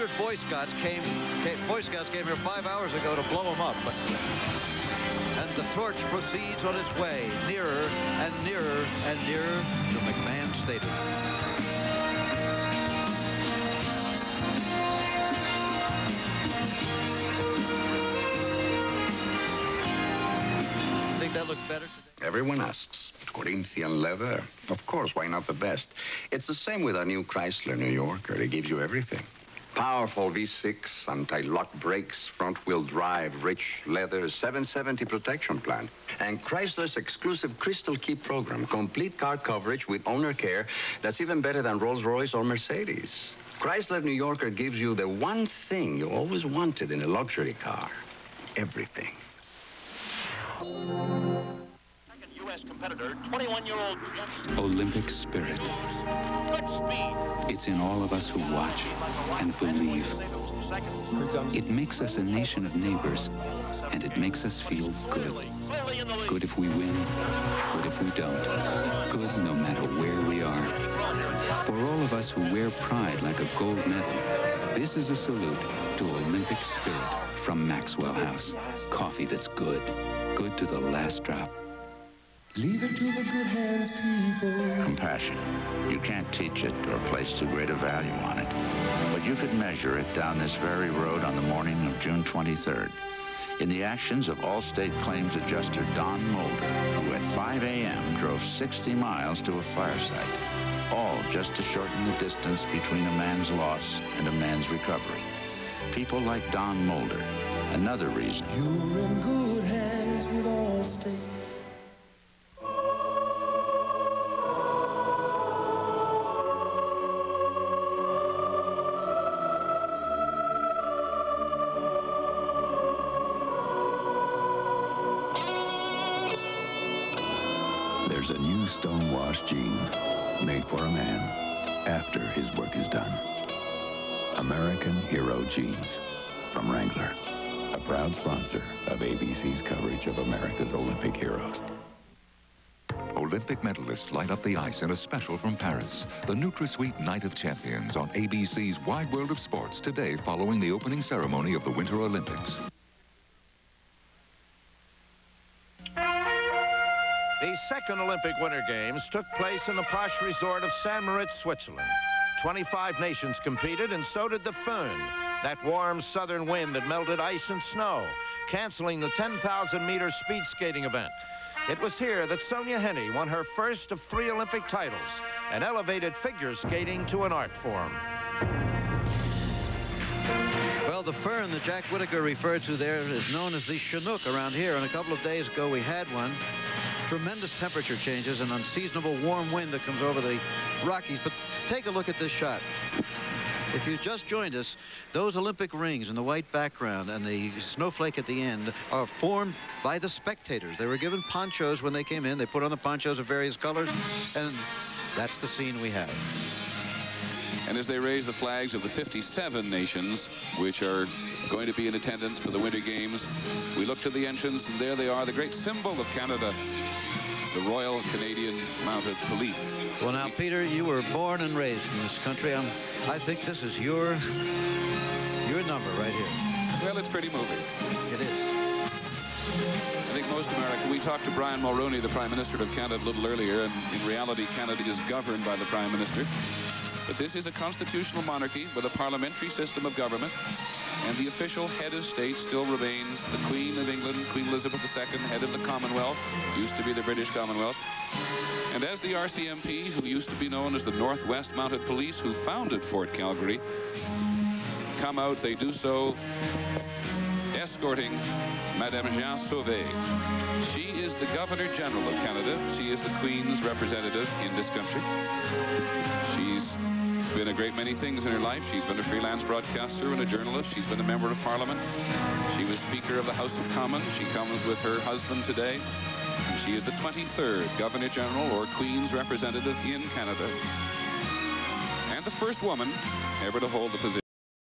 100 Boy Scouts came, came, Boy Scouts came here five hours ago to blow them up. And the torch proceeds on its way, nearer and nearer and nearer to McMahon Stadium. Think that looked better today? Everyone asks. Corinthian leather. Of course, why not the best? It's the same with our new Chrysler New Yorker. It gives you everything. Powerful V6, anti-lock brakes, front-wheel drive, rich leather, 770 protection plan. And Chrysler's exclusive Crystal Key program. Complete car coverage with owner care that's even better than Rolls-Royce or Mercedes. Chrysler New Yorker gives you the one thing you always wanted in a luxury car. Everything. U.S. competitor, 21-year-old Olympic spirit. It's in all of us who watch and believe. It makes us a nation of neighbors, and it makes us feel good. Clearly in the lead. Good if we win, good if we don't. Good no matter where we are. For all of us who wear pride like a gold medal, this is a salute to Olympic spirit from Maxwell House. Coffee that's good. Good to the last drop. Leave it to the good hands, people. Compassion. You can't teach it or place too great a value on it. But you could measure it down this very road on the morning of June 23rd. In the actions of Allstate claims adjuster Don Mulder, who at 5 a.m. drove 60 miles to a fire site. All just to shorten the distance between a man's loss and a man's recovery. People like Don Mulder. Another reason You're in good hands with Allstate. A new Stonewash jean made for a man after his work is done. American Hero Jeans from Wrangler, a proud sponsor of ABC's coverage of America's Olympic heroes. Olympic medalists light up the ice in a special from Paris. The NutraSweet Night of Champions on ABC's Wide World of Sports today following the opening ceremony of the Winter Olympics. The second Olympic Winter Games took place in the posh resort of St. Moritz, Switzerland. 25 nations competed, and so did the Föhn, that warm southern wind that melted ice and snow, canceling the 10,000-meter speed skating event. It was here that Sonja Henie won her first of three Olympic titles and elevated figure skating to an art form. Well, the Föhn that Jack Whitaker referred to there is known as the Chinook around here. And a couple of days ago, we had one. Tremendous temperature changes and unseasonable warm wind that comes over the Rockies. But take a look at this shot. If you just joined us, those Olympic rings and the white background and the snowflake at the end are formed by the spectators. They were given ponchos when they came in. They put on the ponchos of various colors, and that's the scene we have. And as they raise the flags of the 57 nations, which are going to be in attendance for the Winter Games, we look to the entrance, and there they are, the great symbol of Canada, the Royal Canadian Mounted Police. Well, now, Peter, you were born and raised in this country. Um, I think this is your your number right here. Well, it's pretty moving. It is. I think most American, we talked to Brian Mulroney, the Prime Minister of Canada, a little earlier, and in reality, Canada is governed by the Prime Minister. But this is a constitutional monarchy with a parliamentary system of government, and the official head of state still remains the Queen of England, Queen Elizabeth II, head of the Commonwealth, used to be the British Commonwealth. And as the RCMP, who used to be known as the Northwest Mounted Police, who founded Fort Calgary, come out, they do so escorting Madame Jeanne Sauvé. She is the Governor General of Canada. She is the Queen's representative in this country. She's been a great many things in her life. She's been a freelance broadcaster and a journalist. She's been a member of Parliament. She was Speaker of the House of Commons. She comes with her husband today. And she is the 23rd Governor General or Queen's representative in Canada. And the first woman ever to hold the position.